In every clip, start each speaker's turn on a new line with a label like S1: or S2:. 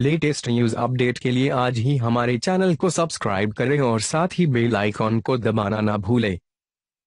S1: Latest news update के लिए आज ही हमारे चैनल को सब्सक्राइब करें और साथ ही बेल आइकॉन को दबाना ना भूलें।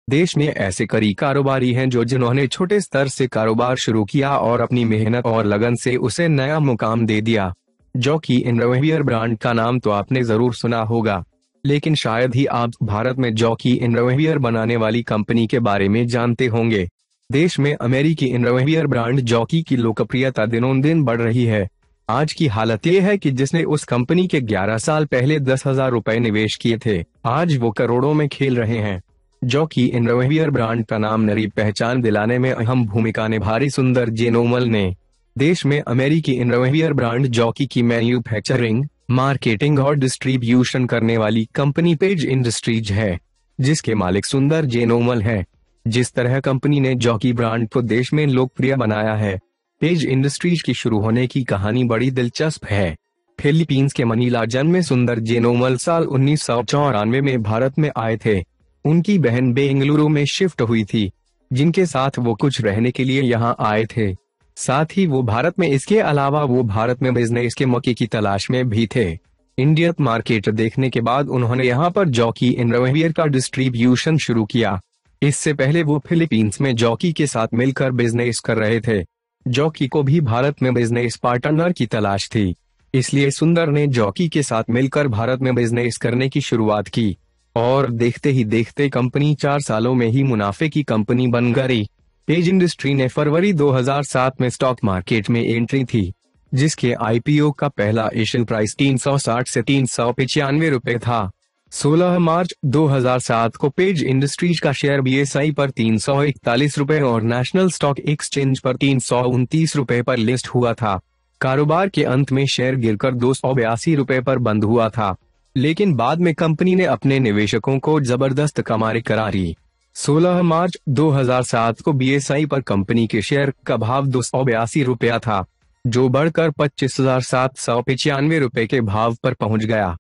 S1: देश में ऐसे कई कारोबारी हैं जो जिन्होंने छोटे स्तर से कारोबार शुरू किया और अपनी मेहनत और लगन से उसे नया मुकाम दे दिया। जो कि इनरोवियर ब्रांड का नाम तो आपने ज़रूर सुना होगा। लेकिन शायद ही आप भारत में जॉकी इनरोवियर बनाने वाली कंपनी के बारे में जानते होंगे। देश में अमेरिकी इनरोवियर ब्रांड जॉकी की लोकप्रियता दिनों दिन बढ़ रही है। आज की हालत ये है कि जिसने उस कंपनी के 11 साल पहले दस हज़ार रूपए निवेश किए थे, आज वो करोड़ों में खेल रहे हैं। जो जॉकी इनरोवियर ब्रांड का नाम नरी पहचान दिलाने में अहम भूमिका निभा सुंदर जेनोमल ने। देश में अमेरिकी इनरोवियर ब्रांड जॉकी की मैन्युफैक्चरिंग, मार्केटिंग और डिस्ट्रीब्यूशन करने वाली कंपनी पेज इंडस्ट्रीज़ है, जिसके मालिक सुंदर जेनोमल है। जिस तरह कंपनी ने जॉकी ब्रांड को देश में लोकप्रिय बनाया है पेज इंडस्ट्रीज़ की शुरू होने की कहानी बड़ी दिलचस्प है। फिलीपींस के मनीला जन्म सुंदर जेनोमल साल उन्नीस सौ चौरानवे में भारत में आए थे। उनकी बहन बेंगलुरु में शिफ्ट हुई थी, जिनके साथ वो कुछ रहने के लिए यहाँ आए थे। साथ ही वो भारत में, इसके अलावा वो भारत में बिज़नेस के मौके की तलाश में भी थे। इंडियन मार्केट देखने के बाद उन्होंने यहाँ पर जॉकी इन का डिस्ट्रीब्यूशन शुरू किया। इससे पहले वो फिलीपींस में जॉकी के साथ मिलकर बिज़नेस कर रहे थे। जॉकी को भी भारत में बिज़नेस पार्टनर की तलाश थी। इसलिए सुंदर ने जॉकी के साथ मिलकर भारत में बिज़नेस करने की शुरुआत की। और देखते ही देखते कंपनी चार सालों में ही मुनाफे की कंपनी बन गई। पेज इंडस्ट्री ने फरवरी 2007 में स्टॉक मार्केट में एंट्री थी, जिसके आईपीओ का पहला एशियन प्राइस 360 से तीन सौ था। 16 मार्च 2007 को पेज इंडस्ट्रीज़ का शेयर बीएसआई पर तीन रूपए और नेशनल स्टॉक एक्सचेंज पर तीन रूपए पर लिस्ट हुआ था। कारोबार के अंत में शेयर गिरकर दो रूपए पर बंद हुआ था। लेकिन बाद में कंपनी ने अपने निवेशकों को ज़बरदस्त कमारी करारी। 16 मार्च 2007 को बीएसआई पर कंपनी के शेयर का भाव दो रूपया था, जो बढ़कर पच्चीस हज़ार सात सौ पिचानवे रूपए के भाव पर पहुँच गया।